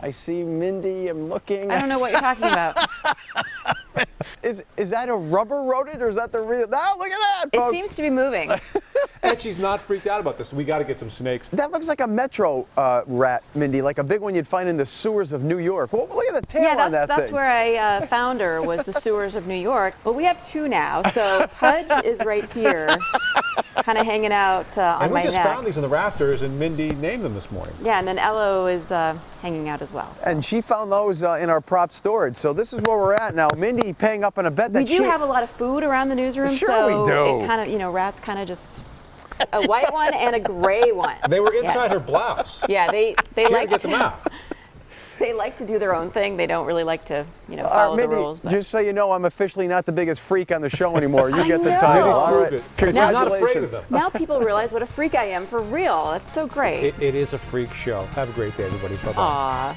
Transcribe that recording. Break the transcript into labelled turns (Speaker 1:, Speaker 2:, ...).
Speaker 1: I see Mindy. I'm looking.
Speaker 2: I don't know what you're talking about.
Speaker 1: Is is that a rubber rodent or is that the real? No, look at that, Folks.
Speaker 2: It
Speaker 1: folks.
Speaker 2: seems to be moving.
Speaker 3: And she's not freaked out about this. We got to get some snakes.
Speaker 1: that looks like a metro uh, rat, Mindy, like a big one you'd find in the sewers of New York. Well, look at the tail
Speaker 2: yeah,
Speaker 1: on
Speaker 2: that's
Speaker 1: that
Speaker 2: that's
Speaker 1: thing.
Speaker 2: where I uh, found her was the sewers of New York. But we have two now. So Pudge is right here, kind of hanging out uh, on
Speaker 3: And we
Speaker 2: my
Speaker 3: just
Speaker 2: neck.
Speaker 3: found these in the rafters, and Mindy named them this morning.
Speaker 2: Yeah, and then Ello is uh, hanging out as well. so.
Speaker 1: and she found those uh, in our prop storage. So this is where we're at now. Mindy paying up on a bet that
Speaker 2: we do
Speaker 1: she
Speaker 2: have a lot of food around the newsroom,
Speaker 1: Sure
Speaker 2: so
Speaker 1: we do.
Speaker 2: it kind of, you know, rats kind of just a white one and a gray one.
Speaker 3: They were inside
Speaker 2: Yes.
Speaker 3: her blouse.
Speaker 2: Yeah, they they
Speaker 3: She had to
Speaker 2: like
Speaker 3: get them out.
Speaker 2: they like to do their own thing. They don't really like to, you know,
Speaker 1: Uh,
Speaker 2: follow the rules. But
Speaker 1: just so you know, I'm officially not the biggest freak on the show anymore. You
Speaker 2: I
Speaker 1: get the
Speaker 2: know.
Speaker 1: title.
Speaker 2: Mindy's
Speaker 1: All
Speaker 3: proved
Speaker 1: right.
Speaker 3: it. She's not afraid of
Speaker 1: Congratulations.
Speaker 3: them.
Speaker 2: now people realize what a freak I am for real. That's so great.
Speaker 3: It, it is a freak show. Have a great day, everybody. Bye bye.
Speaker 2: Aw.